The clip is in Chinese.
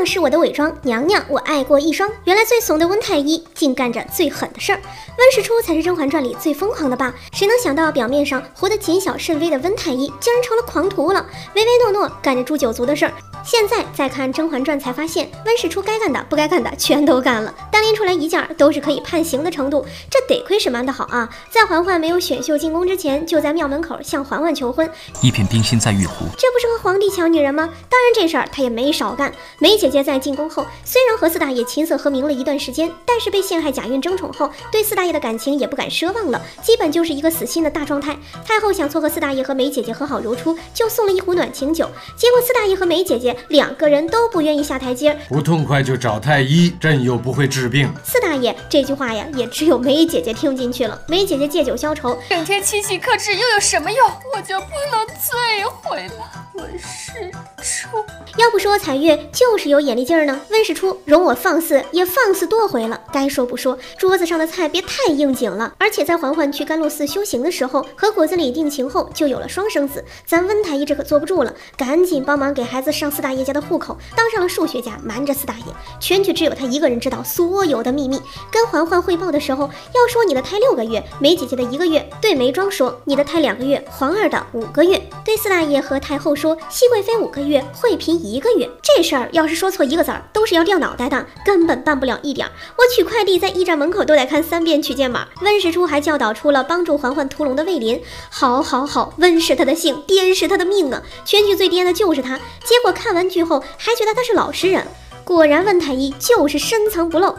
娘是我的伪装，娘娘我爱过一双。原来最怂的温太医，竟干着最狠的事儿。温实初才是《甄嬛传》里最疯狂的吧？谁能想到，表面上活得谨小慎微的温太医，竟然成了狂徒了，唯唯诺诺，干着诛九族的事儿。现在再看《甄嬛传》，才发现温实初该干的、不该干的全都干了，单拎出来一件都是可以判刑的程度。这得亏是瞒的好啊，在嬛嬛没有选秀进宫之前，就在庙门口向嬛嬛求婚。一片冰心在玉壶，这不是和皇帝抢女人吗？当然这事儿他也没少干。梅姐姐在进宫后，虽然和四大爷琴瑟和鸣了一段时间，但是被陷害假孕争宠后，对四大爷的感情也不敢奢望了，基本就是一个死心的大状态。太后想撮合四大爷和梅姐姐和好如初，就送了一壶暖情酒，结果四大爷和梅姐姐两个人都不愿意下台阶，不痛快就找太医，朕又不会治病。四大爷这句话呀，也只有梅姐姐听进去了。梅姐姐借酒消愁，整天七喜克制又有什么用？我就不能醉一回吗？温实初，要不说彩月就是有眼力劲儿呢。温实初容我放肆也放肆多回了。该说不说，桌子上的菜别太应景了。而且在嬛嬛去甘露寺修行的时候，和果子狸定情后就有了双生子。咱温太医这可坐不住了，赶紧帮忙给孩子上四大爷家的户口，当上了数学家，瞒着四大爷。全剧只有他一个人知道所有的秘密。跟嬛嬛汇报的时候，要说你的胎六个月，梅姐姐的一个月；对眉庄说你的胎两个月，皇儿的五个月；对四大爷和太后说熹贵妃五个月，惠嫔一个月。这事儿要是说错一个字儿，都是要掉脑袋的，根本办不了一点儿。我取快递在驿站门口都得看三遍取件码。温实初还教导出了帮助嬛嬛屠龙的魏林，好，好，好，温是他的姓，颠是他的命啊！全剧最颠的就是他。结果看完剧后还觉得他是老实人。果然，温太医就是深藏不露。